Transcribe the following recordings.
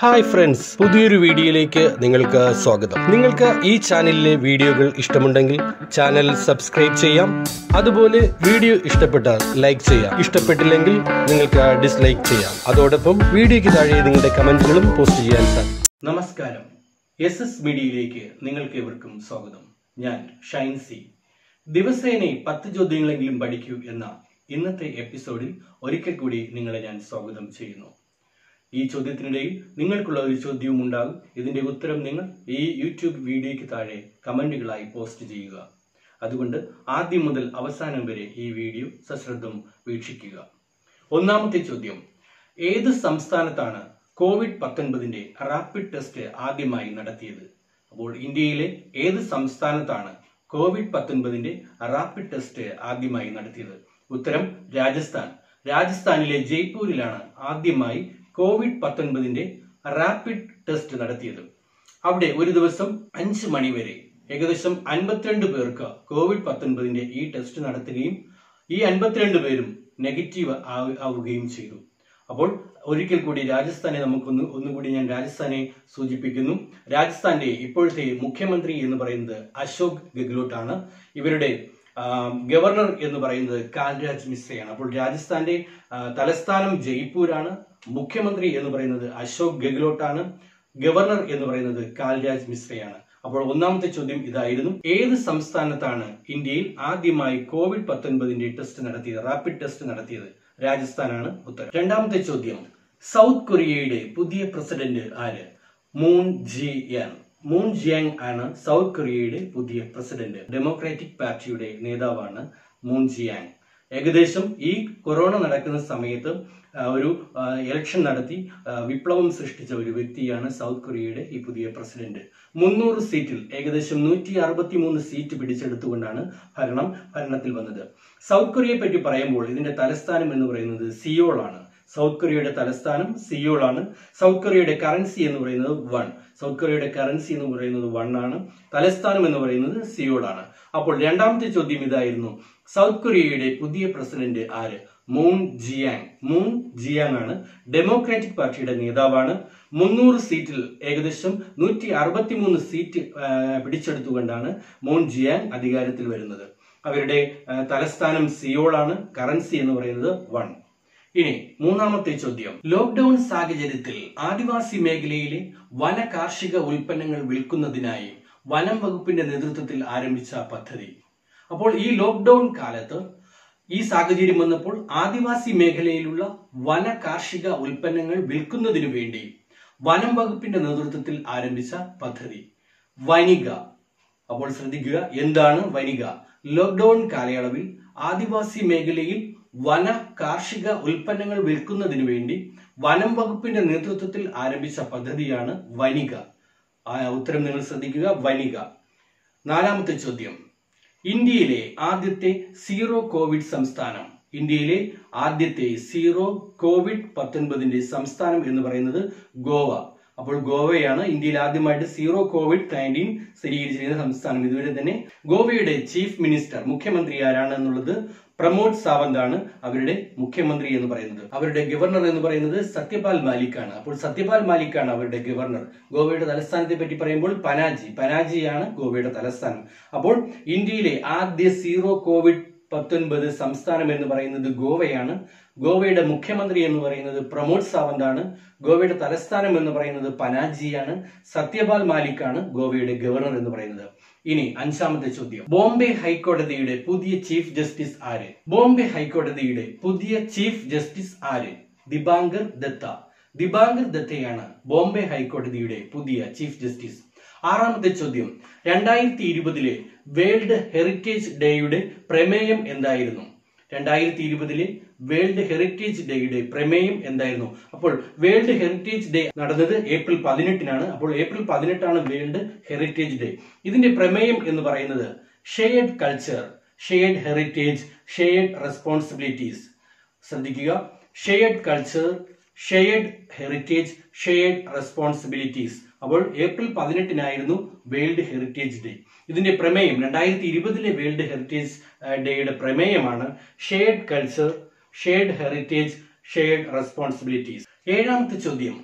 Hi friends പുതിയൊരു വീഡിയോയിലേക്ക് നിങ്ങൾക്ക് സ്വാഗതം. നിങ്ങൾക്ക് ഈ ചാനലിലെ വീഡിയോകൾ ഇഷ്ടമുണ്ടെങ്കിൽ ചാനൽ സബ്സ്ക്രൈബ് ചെയ്യാം. അതുപോലെ വീഡിയോ ഇഷ്ടപ്പെട്ടാൽ ലൈക്ക് ചെയ്യാം. ഇഷ്ടപ്പെട്ടില്ലെങ്കിൽ നിങ്ങൾക്ക് ഡിസ്ലൈക്ക് ചെയ്യാം. അതോടൊപ്പം വീഡിയോയ്ക്ക് താഴെ നിങ്ങളുടെ കമന്റുകളും പോസ്റ്റ് ചെയ്യാൻ സാധിക്കും. നമസ്കാരം. എസ് എസ് മീഡിയയിലേക്ക് നിങ്ങൾക്ക് ഏവർക്കും സ്വാഗതം. ഞാൻ ഷൈൻ സി. ദിവസേന പത്ത് ചോദ്യങ്ങളെങ്കിലും പഠിക്കൂ എന്ന ഇന്നത്തെ എപ്പിസോഡിൽ ഒരിക്കൽ കൂടി നിങ്ങളെ ഞാൻ സ്വാഗതം ചെയ്യുന്നു. ഈ ചോദ്യത്തിനിടയിൽ നിങ്ങൾക്കുള്ള ഒരു ചോദ്യവും ഉണ്ടാകും. ഇതിന്റെ ഉത്തരം നിങ്ങൾ ഈ യൂട്യൂബ് വീഡിയോയ്ക്ക് താഴെ കമന്റുകളായി പോസ്റ്റ് ചെയ്യുക. അതുകൊണ്ട് ആദ്യം മുതൽ അവസാനം വരെ ഈ വീഡിയോ സശ്രദ്ധം വീക്ഷിക്കുക. ഒന്നാമത്തെ ചോദ്യം. ഏത് സംസ്ഥാനത്താണ് കോവിഡ് പത്തൊൻപതിന്റെ റാപ്പിഡ് ടെസ്റ്റ് ആദ്യമായി നടത്തിയത്? അപ്പോൾ ഇന്ത്യയിലെ ഏത് സംസ്ഥാനത്താണ് കോവിഡ് പത്തൊൻപതിന്റെ റാപ്പിഡ് ടെസ്റ്റ് ആദ്യമായി നടത്തിയത്? ഉത്തരം രാജസ്ഥാൻ. രാജസ്ഥാനിലെ ജയ്പൂരിലാണ് ആദ്യമായി കോവിഡ് പത്തൊൻപതിന്റെ റാപ്പിഡ് ടെസ്റ്റ് നടത്തിയത്. അവിടെ ഒരു ദിവസം അഞ്ച് മണിവരെ ഏകദേശം അൻപത്തിരണ്ട് പേർക്ക് കോവിഡ് പത്തൊൻപതിന്റെ ഈ ടെസ്റ്റ് നടത്തുകയും ഈ അൻപത്തിരണ്ട് പേരും നെഗറ്റീവ് ആവുകയും ചെയ്തു. അപ്പോൾ ഒരിക്കൽ കൂടി രാജസ്ഥാനെ നമുക്കൊന്ന് ഒന്നുകൂടി ഞാൻ രാജസ്ഥാനെ സൂചിപ്പിക്കുന്നു. രാജസ്ഥാന്റെ ഇപ്പോഴത്തെ മുഖ്യമന്ത്രി എന്ന് പറയുന്നത് അശോക് ഗെഹ്ലോട്ട് ആണ് ഇവരുടെ ഗവർണർ എന്ന് പറയുന്നത് കാൽരാജ് മിശ്രയാണ്. അപ്പോൾ രാജസ്ഥാന്റെ തലസ്ഥാനം ജയ്പൂരാണ്. മുഖ്യമന്ത്രി എന്ന് പറയുന്നത് അശോക് ഗെഹ്ലോട്ടാണ് ഗവർണർ എന്ന് പറയുന്നത് കാൽരാജ് മിശ്രയാണ്. അപ്പോൾ ഒന്നാമത്തെ ചോദ്യം ഇതായിരുന്നു. ഏത് സംസ്ഥാനത്താണ് ഇന്ത്യയിൽ ആദ്യമായി കോവിഡ് പത്തൊൻപതിന്റെ ടെസ്റ്റ് നടത്തിയത് റാപ്പിഡ് ടെസ്റ്റ് നടത്തിയത്? രാജസ്ഥാനാണ് ഉത്തരം. രണ്ടാമത്തെ ചോദ്യം സൗത്ത് കൊറിയയുടെ പുതിയ പ്രസിഡന്റ് ആര്? മൂൺ ജി മൂൺ ജിയാങ് ആണ് സൗത്ത് കൊറിയയുടെ പുതിയ പ്രസിഡന്റ്. ഡെമോക്രാറ്റിക് പാർട്ടിയുടെ നേതാവാണ് മൂൺ ജിയാങ് ഏകദേശം ഈ കൊറോണ നടക്കുന്ന സമയത്ത് ഒരു ഇലക്ഷൻ നടത്തി വിപ്ലവം സൃഷ്ടിച്ച ഒരു വ്യക്തിയാണ് സൗത്ത് കൊറിയയുടെ ഈ പുതിയ പ്രസിഡന്റ്. മുന്നൂറ് സീറ്റിൽ ഏകദേശം നൂറ്റി അറുപത്തി മൂന്ന് സീറ്റ് പിടിച്ചെടുത്തുകൊണ്ടാണ് ഭരണം ഭരണത്തിൽ വന്നത്. സൗത്ത് കൊറിയയെ പറ്റി പറയുമ്പോൾ ഇതിന്റെ തലസ്ഥാനം എന്ന് പറയുന്നത് സിയോൾ ആണ്. സൗത്ത് കൊറിയയുടെ തലസ്ഥാനം സിയോൾ ആണ്. സൗത്ത് കൊറിയയുടെ കറൻസി എന്ന് പറയുന്നത് വൺ സൗത്ത് കൊറിയയുടെ കറൻസി എന്ന് പറയുന്നത് വൺ ആണ്. തലസ്ഥാനം എന്ന് പറയുന്നത് സിയോൾ ആണ്. അപ്പോൾ രണ്ടാമത്തെ ചോദ്യം ഇതായിരുന്നു. സൗത്ത് കൊറിയയുടെ പുതിയ പ്രസിഡന്റ് ആര്? Moon Jiang. മൂൺ ജിയാങ് ആണ് ഡെമോക്രാറ്റിക് പാർട്ടിയുടെ നേതാവാണ്. മുന്നൂറ് സീറ്റിൽ ഏകദേശം നൂറ്റി അറുപത്തിമൂന്ന് സീറ്റ് പിടിച്ചെടുത്തുകൊണ്ടാണ് മൂൺ ജിയാങ് അധികാരത്തിൽ വരുന്നത്. അവരുടെ തലസ്ഥാനം സിയോൾ ആണ്. കറൻസി എന്ന് പറയുന്നത് വൺ. ഇനി മൂന്നാമത്തെ ചോദ്യം. ലോക്ക്ഡൌൺ സാഹചര്യത്തിൽ ആദിവാസി മേഖലയിലെ വന കാർഷിക ഉൽപ്പന്നങ്ങൾ വിൽക്കുന്നതിനായി വനം വകുപ്പിന്റെ നേതൃത്വത്തിൽ ആരംഭിച്ച പദ്ധതി. അപ്പോൾ ഈ ലോക്ക്ഡൌൺ കാലത്ത് ഈ സാഹചര്യം വന്നപ്പോൾ ആദിവാസി മേഖലയിലുള്ള വന കാർഷിക ഉൽപ്പന്നങ്ങൾ വിൽക്കുന്നതിനു വേണ്ടി വനം വകുപ്പിന്റെ നേതൃത്വത്തിൽ ആരംഭിച്ച പദ്ധതി. വനിക. അപ്പോൾ ശ്രദ്ധിക്കുക എന്താണ് വനിക? ലോക്ക്ഡൌൺ കാലയളവിൽ ആദിവാസി മേഖലയിൽ വന കാർഷിക ഉൽപ്പന്നങ്ങൾ വിൽക്കുന്നതിനു വേണ്ടി വനം വകുപ്പിന്റെ നേതൃത്വത്തിൽ ആരംഭിച്ച പദ്ധതിയാണ് വനിക. ഉത്തരം നിങ്ങൾ ശ്രദ്ധിക്കുക വനിക. നാലാമത്തെ ചോദ്യം. ഇന്ത്യയിലെ ആദ്യത്തെ സീറോ കോവിഡ് സംസ്ഥാനം. ഇന്ത്യയിലെ ആദ്യത്തെ സീറോ കോവിഡ് പത്തൊൻപതിന്റെ സംസ്ഥാനം എന്ന് പറയുന്നത് ഗോവ. അപ്പോൾ ഗോവയാണ് ഇന്ത്യയിൽ ആദ്യമായിട്ട് സീറോ കോവിഡ് നയന്റീൻ സ്ഥിരീകരിച്ചിരിക്കുന്ന സംസ്ഥാനം. ഇതുവരെ തന്നെ ഗോവയുടെ ചീഫ് മിനിസ്റ്റർ മുഖ്യമന്ത്രി ആരാണ് എന്നുള്ളത് പ്രമോദ് സാവന്ത് ആണ് അവരുടെ മുഖ്യമന്ത്രി എന്ന് പറയുന്നത്. അവരുടെ ഗവർണർ എന്ന് പറയുന്നത് സത്യപാൽ മാലിക് ആണ് അപ്പോൾ സത്യപാൽ മാലിക് ആണ് അവരുടെ ഗവർണർ. ഗോവയുടെ തലസ്ഥാനത്തെ പറ്റി പറയുമ്പോൾ പനാജി. പനാജിയാണ് ഗോവയുടെ തലസ്ഥാനം. അപ്പോൾ ഇന്ത്യയിലെ ആദ്യ സീറോ കോവിഡ് പത്തൊൻപത് സംസ്ഥാനം എന്ന് പറയുന്നത് ഗോവയാണ്. ഗോവയുടെ മുഖ്യമന്ത്രി എന്ന് പറയുന്നത് പ്രമോദ് സാവന്ത് ആണ് ഗോവയുടെ തലസ്ഥാനം എന്ന് പറയുന്നത് പനാജിയാണ്. സത്യപാൽ മാലിക് ആണ് ഗോവയുടെ ഗവർണർ എന്ന് പറയുന്നത്. ഇനി അഞ്ചാമത്തെ ചോദ്യം. ബോംബെ ഹൈക്കോടതിയുടെ പുതിയ ചീഫ് ജസ്റ്റിസ് ആര്? ബോംബെ ഹൈക്കോടതിയുടെ പുതിയ ചീഫ് ജസ്റ്റിസ് ആര്? ദിബാങ്കർ ദത്ത. ദിബാങ്കർ ദത്തയാണ് ബോംബെ ഹൈക്കോടതിയുടെ പുതിയ ചീഫ് ജസ്റ്റിസ്. ആറാമത്തെ ചോദ്യം. രണ്ടായിരത്തി ഇരുപതിലെ വേൾഡ് ഹെറിറ്റേജ് ഡേയുടെ പ്രമേയം എന്തായിരുന്നു? രണ്ടായിരത്തി ഇരുപതിലെ വേൾഡ് ഹെറിറ്റേജ് ഡേയുടെ പ്രമേയം എന്തായിരുന്നു? അപ്പോൾ വേൾഡ് ഹെറിറ്റേജ് ഡേ നടന്നത് ഏപ്രിൽ പതിനെട്ടിനാണ്. അപ്പോൾ ഏപ്രിൽ പതിനെട്ടാണ് വേൾഡ് ഹെറിറ്റേജ് ഡേ. ഇതിന്റെ പ്രമേയം എന്ന് പറയുന്നത് shared culture shared heritage shared responsibilities. ശ്രദ്ധിക്കുക. Shared culture shared heritage shared responsibilities. അപ്പോൾ ഏപ്രിൽ പതിനെട്ടിനായിരുന്നു വേൾഡ് ഹെറിറ്റേജ് ഡേ. ഇതിന്റെ പ്രമേയം രണ്ടായിരത്തി ഇരുപതിലെ വേൾഡ് ഹെറിറ്റേജ് ഡേയുടെ പ്രമേയമാണ് shared culture shared heritage shared responsibilities. ഏഴാമത്തെ ചോദ്യം.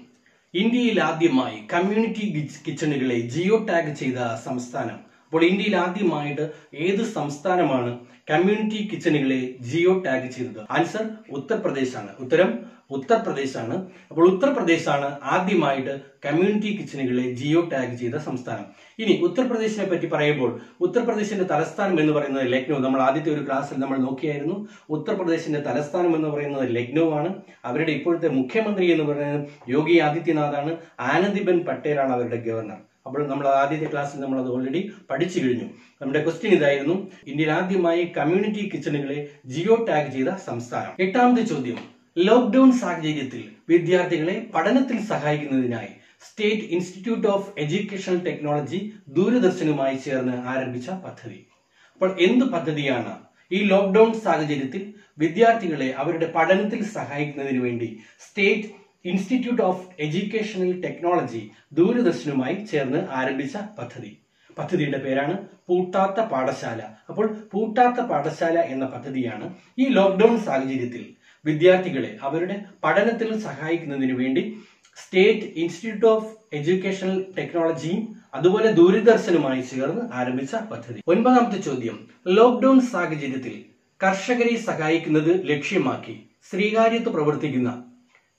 ഇന്ത്യയിൽ ആദ്യമായി കമ്മ്യൂണിറ്റി കിച്ചണുകളെ ജിയോ ടാഗ് ചെയ്ത സംസ്ഥാനം. അപ്പോൾ ഇന്ത്യയിൽ ആദ്യമായിട്ട് ഏത് സംസ്ഥാനമാണ് കമ്മ്യൂണിറ്റി കിച്ചണുകളെ ജിയോ ടാഗ് ചെയ്തത്? ആൻസർ ഉത്തർപ്രദേശാണ്. ഉത്തരം ഉത്തർപ്രദേശാണ്. അപ്പോൾ ഉത്തർപ്രദേശാണ് ആദ്യമായിട്ട് കമ്മ്യൂണിറ്റി കിച്ചണുകളെ ജിയോ ടാഗ് ചെയ്ത സംസ്ഥാനം. ഇനി ഉത്തർപ്രദേശിനെ പറ്റി പറയുമ്പോൾ ഉത്തർപ്രദേശിന്റെ തലസ്ഥാനം എന്ന് പറയുന്നത് ലക്നൗ. നമ്മൾ ആദ്യത്തെ ഒരു ക്ലാസ്സിൽ നമ്മൾ നോക്കിയായിരുന്നു. ഉത്തർപ്രദേശിന്റെ തലസ്ഥാനം എന്ന് പറയുന്നത് ലക്നൗ ആണ്. അവരുടെ ഇപ്പോഴത്തെ മുഖ്യമന്ത്രി എന്ന് പറയുന്നത് യോഗി ആദിത്യനാഥാണ്. ആനന്ദിബൻ പട്ടേലാണ് അവരുടെ ഗവർണർ. അപ്പോൾ നമ്മൾ ആദ്യത്തെ ക്ലാസ്സിൽ നമ്മൾ അത് ഓൾറെഡി പഠിച്ചു കഴിഞ്ഞു. നമ്മുടെ ക്വസ്റ്റ്യൻ ഇതായിരുന്നു. ഇന്ത്യയിൽ ആദ്യമായി കമ്മ്യൂണിറ്റി കിച്ചണുകളെ ജിയോ ടാഗ് ചെയ്ത സംസ്ഥാനം. എട്ടാമത്തെ ചോദ്യം. ലോക്ക്ഡൌൺ സാഹചര്യത്തിൽ വിദ്യാർത്ഥികളെ പഠനത്തിൽ സഹായിക്കുന്നതിനായി state institute of educational technology ദൂരദർശനുമായി ചേർന്ന് ആരംഭിച്ച പദ്ധതി. അപ്പോൾ എന്ത് പദ്ധതിയാണ് ഈ ലോക്ക്ഡൌൺ സാഹചര്യത്തിൽ വിദ്യാർത്ഥികളെ അവരുടെ പഠനത്തിൽ സഹായിക്കുന്നതിന് വേണ്ടി state institute of educational technology ദൂരദർശനുമായി ചേർന്ന് ആരംഭിച്ച പദ്ധതി? പദ്ധതിയുടെ പേരാണ് പൂട്ടാത്ത പാഠശാല. അപ്പോൾ പൂട്ടാത്ത പാഠശാല എന്ന പദ്ധതിയാണ് ഈ ലോക്ക്ഡൌൺ സാഹചര്യത്തിൽ വിദ്യാർത്ഥികളെ അവരുടെ പഠനത്തിൽ സഹായിക്കുന്നതിന് വേണ്ടി സ്റ്റേറ്റ് ഇൻസ്റ്റിറ്റ്യൂട്ട് ഓഫ് എഡ്യൂക്കേഷണൽ ടെക്നോളജിയും അതുപോലെ ദൂരദർശനുമായി ചേർന്ന് ആരംഭിച്ച പദ്ധതി. ഒൻപതാമത്തെ ചോദ്യം. ലോക്ക്ഡൌൺ സാഹചര്യത്തിൽ കർഷകരെ സഹായിക്കുന്നത് ലക്ഷ്യമാക്കി ശ്രീകാര്യത്ത് പ്രവർത്തിക്കുന്ന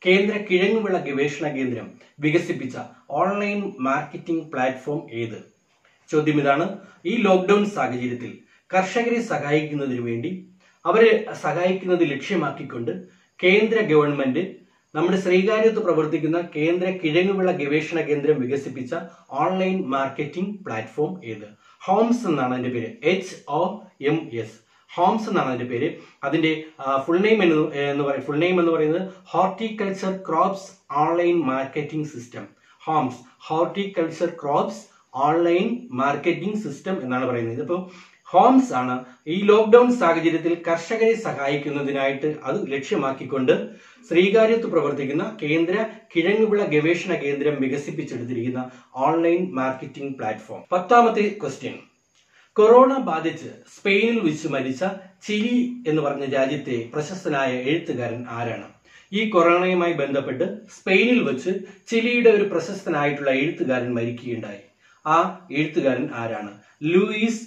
കേന്ദ്ര കിഴങ്ങുവിള ഗവേഷണ കേന്ദ്രം വികസിപ്പിച്ച ഓൺലൈൻ മാർക്കറ്റിംഗ് പ്ലാറ്റ്ഫോം ഏത്? ചോദ്യം ഇതാണ്. ഈ ലോക്ക്ഡൌൺ സാഹചര്യത്തിൽ കർഷകരെ സഹായിക്കുന്നതിന് വേണ്ടി അവരെ സഹായിക്കുന്നത് ലക്ഷ്യമാക്കിക്കൊണ്ട് കേന്ദ്ര ഗവൺമെന്റ് നമ്മുടെ ശ്രീകാര്യത്ത് പ്രവർത്തിക്കുന്ന കേന്ദ്ര കിഴങ്ങുവിള ഗവേഷണ കേന്ദ്രം വികസിപ്പിച്ച ഓൺലൈൻ മാർക്കറ്റിംഗ് പ്ലാറ്റ്ഫോം ഏത്? ഹോംസ് എന്നാണ് അതിന്റെ പേര്. H O M S HOMS എന്നാണ് അതിന്റെ പേര്. അതിന്റെ ഫുൾ നെയിം എന്ന് എന്ന് പറയും ഫുൾ നെയിം എന്ന് പറയുന്നത് horticulture crops online marketing system HOMS. Horticulture crops online marketing system എന്നാണ് പറയുന്നത്. ഇതിപ്പോൾ ഹോംസ് ആണ് ഈ ലോക്ക്ഡൌൺ സാഹചര്യത്തിൽ കർഷകരെ സഹായിക്കുന്നതിനായിട്ട് അത് ലക്ഷ്യമാക്കിക്കൊണ്ട് ശ്രീകാര്യത്ത് പ്രവർത്തിക്കുന്ന കേന്ദ്ര കിഴങ്ങുവിള ഗവേഷണ കേന്ദ്രം വികസിപ്പിച്ചെടുത്തിരിക്കുന്ന ഓൺലൈൻ മാർക്കറ്റിംഗ് പ്ലാറ്റ്ഫോം പത്താമത്തെ ക്വസ്റ്റ്യൻ കൊറോണ ബാധിച്ച് സ്പെയിനിൽ വെച്ച് മരിച്ച ചിലി എന്ന് പറഞ്ഞ രാജ്യത്തെ പ്രശസ്തനായ എഴുത്തുകാരൻ ആരാണ്? ഈ കൊറോണയുമായി ബന്ധപ്പെട്ട് സ്പെയിനിൽ വെച്ച് ചിലിയുടെ ഒരു പ്രശസ്തനായിട്ടുള്ള എഴുത്തുകാരൻ മരിക്കുകയുണ്ടായി. ആ എഴുത്തുകാരൻ ആരാണ്? ലൂയിസ്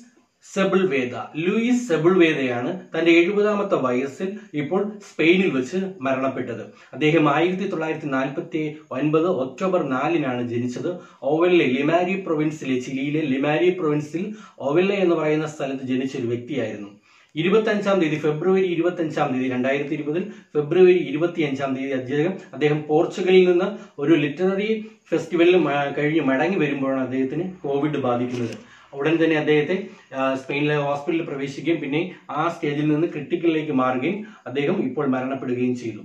സെബിൾവേദ. ലൂയിസ് സെബിൾവേദയാണ് തന്റെ എഴുപതാമത്തെ വയസ്സിൽ ഇപ്പോൾ സ്പെയിനിൽ വെച്ച് മരണപ്പെട്ടത്. അദ്ദേഹം ആയിരത്തി തൊള്ളായിരത്തി നാൽപ്പത്തി ഒൻപത് ഒക്ടോബർ നാലിനാണ് ജനിച്ചത്. ഓവലിലെ ലിമാരി പ്രൊവിൻസിലെ ചിലിയിലെ ലിമാരി പ്രൊവിൻസിൽ ഓവെല്ലെ എന്ന് പറയുന്ന സ്ഥലത്ത് ജനിച്ച ഒരു വ്യക്തിയായിരുന്നു. ഇരുപത്തി അഞ്ചാം തീയതി ഫെബ്രുവരി ഇരുപത്തി അഞ്ചാം തീയതി രണ്ടായിരത്തി ഇരുപതിൽ ഫെബ്രുവരി ഇരുപത്തി അഞ്ചാം തീയതി അദ്ദേഹം അദ്ദേഹം പോർച്ചുഗലിൽ നിന്ന് ഒരു ലിറ്റററി ഫെസ്റ്റിവലിൽ കഴിഞ്ഞ് മടങ്ങി വരുമ്പോഴാണ് അദ്ദേഹത്തിന് കോവിഡ് ബാധിക്കുന്നത്. ഉടൻ തന്നെ അദ്ദേഹത്തെ സ്പെയിനിലെ ഹോസ്പിറ്റലിൽ പ്രവേശിക്കുകയും പിന്നെ ആ സ്റ്റേജിൽ നിന്ന് ക്രിട്ടിക്കലിലേക്ക് മാറുകയും അദ്ദേഹം ഇപ്പോൾ മരണപ്പെടുകയും ചെയ്തു.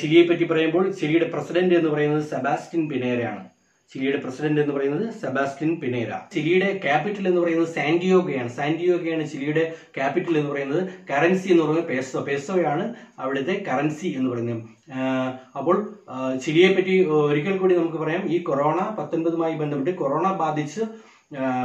ചിലിയെ പറ്റി പറയുമ്പോൾ ചിലിയുടെ പ്രസിഡന്റ് എന്ന് പറയുന്നത് സെബാസ്റ്റിൻ പിനേരയാണ്. ചിലിയുടെ പ്രസിഡന്റ് എന്ന് പറയുന്നത് സെബാസ്റ്റിൻ പിനേര. ചിലിയുടെ ക്യാപിറ്റൽ എന്ന് പറയുന്നത് സാന്റിയോഗയാണ്. സാന്റിയോഗയാണ് ചിലിയുടെ ക്യാപിറ്റൽ എന്ന് പറയുന്നത്. കറൻസി എന്ന് പറയുന്നത് പേസോ. പേസോയാണ് അവിടുത്തെ കറൻസി എന്ന് പറയുന്നത്. അപ്പോൾ ചിലിയെ പറ്റി ഒരിക്കൽ കൂടി നമുക്ക് പറയാം. ഈ കൊറോണ പത്തൊൻപതുമായി ബന്ധപ്പെട്ട് കൊറോണ ബാധിച്ച്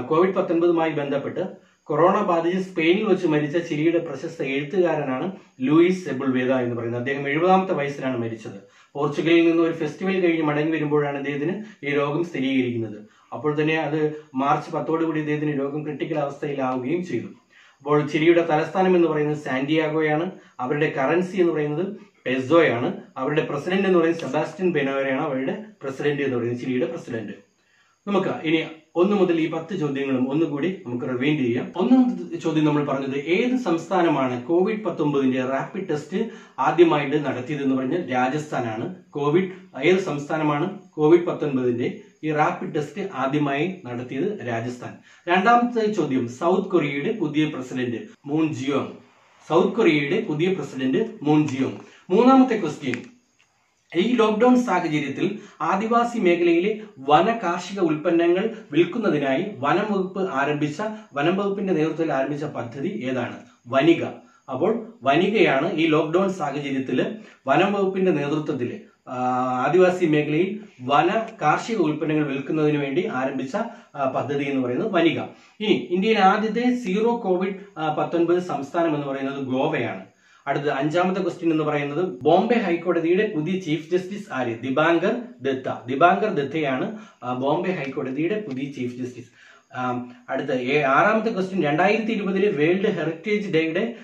കോവിഡ് പത്തൊൻപതുമായി ബന്ധപ്പെട്ട് കൊറോണ ബാധിച്ച് സ്പെയിനിൽ വെച്ച് മരിച്ച ചിലിയുടെ പ്രശസ്ത എഴുത്തുകാരനാണ് ലൂയിസ് സെബിൾവേദ എന്ന് പറയുന്നത്. അദ്ദേഹം എഴുപതാമത്തെ വയസ്സിലാണ് മരിച്ചത്. പോർച്ചുഗലിൽ നിന്ന് ഒരു ഫെസ്റ്റിവൽ കഴിഞ്ഞ് മടങ്ങി വരുമ്പോഴാണ് അദ്ദേഹത്തിന് ഈ രോഗം സ്ഥിരീകരിക്കുന്നത്. അപ്പോൾ തന്നെ അത് മാർച്ച് പത്തോടുകൂടി അദ്ദേഹത്തിന് രോഗം ക്രിട്ടിക്കൽ അവസ്ഥയിലാവുകയും ചെയ്തു. അപ്പോൾ ചിലിയുടെ തലസ്ഥാനം എന്ന് പറയുന്നത് സാന്റിയാഗോയാണ്. അവരുടെ കറൻസി എന്ന് പറയുന്നത് പെസോയാണ്. അവരുടെ പ്രസിഡന്റ് എന്ന് പറയുന്നത് സെബാസ്റ്റ്യൻ ബെനോവരെയാണ് അവരുടെ പ്രസിഡന്റ് എന്ന് പറയുന്നത് ചിലിയുടെ പ്രസിഡന്റ്. നമുക്ക് ഇനി ഒന്ന് മുതൽ ഈ പത്ത് ചോദ്യങ്ങളും ഒന്നുകൂടി നമുക്ക് റിവൈൻഡ് ചെയ്യാം. ഒന്നാമത്തെ ചോദ്യം നമ്മൾ പറഞ്ഞത് ഏത് സംസ്ഥാനമാണ് കോവിഡ് പത്തൊമ്പതിന്റെ റാപ്പിഡ് ടെസ്റ്റ് ആദ്യമായിട്ട് നടത്തിയത് എന്ന് പറഞ്ഞാൽ രാജസ്ഥാനാണ്. കോവിഡ് ഏത് സംസ്ഥാനമാണ് കോവിഡ് പത്തൊൻപതിന്റെ ഈ റാപ്പിഡ് ടെസ്റ്റ് ആദ്യമായി നടത്തിയത് രാജസ്ഥാൻ. രണ്ടാമത്തെ ചോദ്യം സൗത്ത് കൊറിയയുടെ പുതിയ പ്രസിഡന്റ് മൂൺ ജിയോങ്. സൗത്ത് കൊറിയയുടെ പുതിയ പ്രസിഡന്റ് മൂൺ ജിയോങ്. മൂന്നാമത്തെ ക്വസ്റ്റ്യൻ ഈ ലോക്ക്ഡൌൺ സാഹചര്യത്തിൽ ആദിവാസി മേഖലയിലെ വന കാർഷിക ഉൽപ്പന്നങ്ങൾ വിൽക്കുന്നതിനായി വനം വകുപ്പ് ആരംഭിച്ച വനം വകുപ്പിന്റെ നേതൃത്വത്തിൽ ആരംഭിച്ച പദ്ധതി ഏതാണ്? വനിക. അപ്പോൾ വനികയാണ് ഈ ലോക്ക്ഡൌൺ സാഹചര്യത്തിൽ വനം വകുപ്പിന്റെ നേതൃത്വത്തിൽ ആദിവാസി മേഖലയിൽ വന കാർഷിക ഉൽപ്പന്നങ്ങൾ വിൽക്കുന്നതിന് വേണ്ടി ആരംഭിച്ച പദ്ധതി എന്ന് പറയുന്നത് വനിക. ഇനി ഇന്ത്യയിലെ ആദ്യത്തെ സീറോ കോവിഡ് പത്തൊൻപത് സംസ്ഥാനം എന്ന് പറയുന്നത് ഗോവയാണ്. അടുത്ത അഞ്ചാമത്തെ ക്വസ്റ്റ്യൻ എന്ന് പറയുന്നത് ബോംബെ ഹൈക്കോടതിയുടെ പുതിയ ചീഫ് ജസ്റ്റിസ് ആര്? ദിബാങ്കർ ദത്ത. ദിബാങ്കർ ദത്തയാണ് ബോംബെ ഹൈക്കോടതിയുടെ പുതിയ ചീഫ് ജസ്റ്റിസ് അടുത്ത ആറാമത്തെ ക്വസ്റ്റ്യൻ രണ്ടായിരത്തി ഇരുപതിലെ വേൾഡ് ഹെറിറ്റേജ് ഡേയുടെ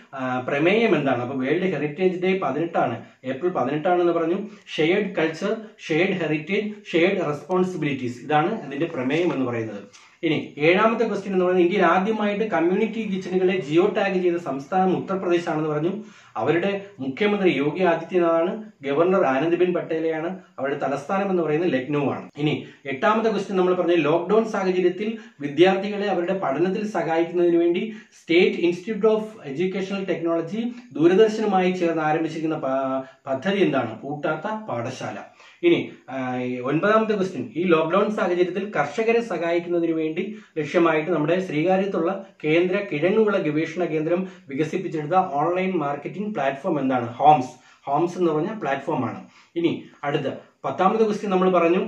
പ്രമേയം എന്താണ്? അപ്പൊ വേൾഡ് ഹെറിറ്റേജ് ഡേ പതിനെട്ടാണ്. ഏപ്രിൽ പതിനെട്ടാണെന്ന് പറഞ്ഞു. Shared culture shared heritage shared responsibilities. ഇതാണ് അതിന്റെ പ്രമേയം എന്ന് പറയുന്നത്. ഇനി ഏഴാമത്തെ ക്വസ്റ്റ്യൻ എന്ന് പറയുന്നത് ഇന്ത്യയിൽ ആദ്യമായിട്ട് കമ്മ്യൂണിറ്റി കിച്ചണുകളെ ജിയോ ടാഗ് ചെയ്ത സംസ്ഥാനം ഉത്തർപ്രദേശ് ആണെന്ന് പറഞ്ഞു. അവരുടെ മുഖ്യമന്ത്രി യോഗി ആദിത്യനാഥാണ് ഗവർണർ ആനന്ദിബെൻ പട്ടേലെയാണ് അവരുടെ തലസ്ഥാനം എന്ന് പറയുന്നത് ലക്നൌ ആണ്. ഇനി എട്ടാമത്തെ ക്വസ്റ്റ്യൻ നമ്മൾ പറഞ്ഞ ലോക്ക്ഡൌൺ സാഹചര്യത്തിൽ വിദ്യാർത്ഥികളെ അവരുടെ പഠനത്തിൽ സഹായിക്കുന്നതിന് വേണ്ടി state institute of educational technology ദൂരദർശനുമായി ചേർന്ന് ആരംഭിച്ചിരിക്കുന്ന പദ്ധതി എന്താണ്? കൂട്ടാത്ത പാഠശാല. ഇനി ഒൻപതാമത്തെ ക്വസ്റ്റ്യൻ ഈ ലോക്ക്ഡൌൺ സാഹചര്യത്തിൽ കർഷകരെ സഹായിക്കുന്നതിന് വേണ്ടി ലക്ഷ്യമായിട്ട് നമ്മുടെ ശ്രീകാര്യത്തുള്ള കേന്ദ്ര കിഴങ്ങുവിള ഗവേഷണ കേന്ദ്രം വികസിപ്പിച്ചെടുത്ത ഓൺലൈൻ മാർക്കറ്റിംഗ് പ്ലാറ്റ്ഫോം എന്താണ്? ഹോംസ് ഹോംസ് എന്ന് പറഞ്ഞ പ്ലാറ്റ്ഫോമാണ് ഇനി അടുത്ത. പത്താമത്തെ ക്വസ്റ്റ്യൻ നമ്മൾ പറഞ്ഞു.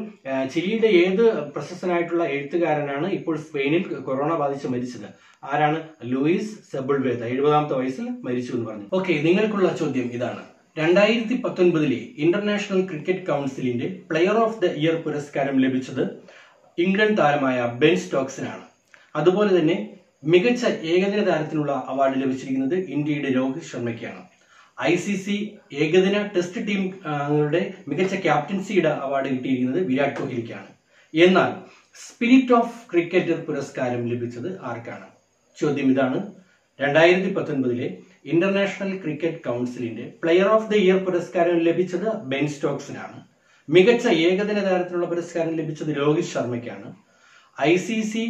ചിലിയുടെ ഏത് പ്രശസ്തനായിട്ടുള്ള എഴുത്തുകാരനാണ് ഇപ്പോൾ സ്പെയിനിൽ കൊറോണ ബാധിച്ച് മരിച്ചത്? ആരാണ്? ലൂയിസ് സെബിൾവേദ എഴുപതാമത്തെ വയസ്സിൽ മരിച്ചു എന്ന് പറഞ്ഞു. ഓക്കെ നിങ്ങൾക്കുള്ള ചോദ്യം ഇതാണ്. രണ്ടായിരത്തി പത്തൊൻപതിലെ ഇന്റർനാഷണൽ ക്രിക്കറ്റ് കൗൺസിലിന്റെ പ്ലെയർ ഓഫ് ദ ഇയർ പുരസ്കാരം ലഭിച്ചത് ഇംഗ്ലണ്ട് താരമായ ബെൻ സ്റ്റോക്സിനാണ് അതുപോലെ തന്നെ മികച്ച ഏകദിന താരത്തിനുള്ള അവാർഡ് ലഭിച്ചിരിക്കുന്നത് ഇന്ത്യയുടെ രോഹിത് ശർമ്മയ്ക്കാണ്. ഐ സി സി ഏകദിന ടെസ്റ്റ് ടീം അംഗങ്ങളുടെ മികച്ച ക്യാപ്റ്റൻസിയുടെ അവാർഡ് കിട്ടിയിരിക്കുന്നത് വിരാട് കോഹ്ലിക്കാണ്. എന്നാൽ സ്പിരിറ്റ് ഓഫ് ക്രിക്കറ്റർ പുരസ്കാരം ലഭിച്ചത് ആർക്കാണ്? ചോദ്യം ഇതാണ്. രണ്ടായിരത്തി പത്തൊൻപതിലെ ഇന്റർനാഷണൽ ക്രിക്കറ്റ് കൗൺസിലിന്റെ പ്ലെയർ ഓഫ് ദി ഇയർ പുരസ്കാരം ലഭിച്ചത് ബെൻ സ്റ്റോക്സിനാണ് മികച്ച ഏകദിന താരത്തിനുള്ള പുരസ്കാരം ലഭിച്ചത് രോഹിത് ശർമ്മയ്ക്കാണ്. ഐ സി സി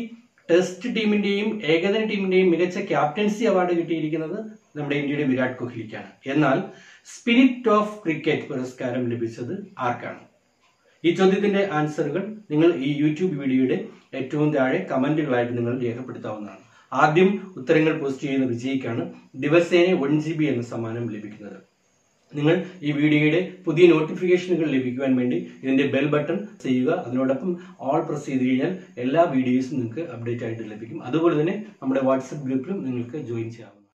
ടെസ്റ്റ് ടീമിന്റെയും ഏകദിന ടീമിന്റെയും മികച്ച ക്യാപ്റ്റൻസി അവാർഡ് കിട്ടിയിരിക്കുന്നത് നമ്മുടെ ഇന്ത്യയുടെ വിരാട് കോഹ്ലിക്കാണ്. എന്നാൽ സ്പിരിറ്റ് ഓഫ് ക്രിക്കറ്റ് പുരസ്കാരം ലഭിച്ചത് ആർക്കാണ്? ഈ ചോദ്യത്തിന്റെ ആൻസറുകൾ നിങ്ങൾ ഈ യൂട്യൂബ് വീഡിയോയുടെ ഏറ്റവും താഴെ കമന്റുകളായിട്ട് നിങ്ങൾ രേഖപ്പെടുത്താവുന്നതാണ്. ആദ്യം ഉത്തരങ്ങൾ പോസ്റ്റ് ചെയ്യുന്ന വിജയിക്കാണ്. ദിവസേന വൺ ജി ബി എന്ന സമ്മാനം ലഭിക്കുന്നത്. നിങ്ങൾ ഈ വീഡിയോയുടെ പുതിയ നോട്ടിഫിക്കേഷനുകൾ ലഭിക്കുവാൻ വേണ്ടി ഇതിന്റെ ബെൽ ബട്ടൺ ചെയ്യുക. അതിനോടൊപ്പം ഓൾ പ്രസ് ചെയ്ത് കഴിഞ്ഞാൽ എല്ലാ വീഡിയോസും നിങ്ങൾക്ക് അപ്ഡേറ്റ് ആയിട്ട് ലഭിക്കും. അതുപോലെ തന്നെ നമ്മുടെ വാട്സപ്പ് ഗ്രൂപ്പിലും നിങ്ങൾക്ക് ജോയിൻ ചെയ്യാവുന്നതാണ്.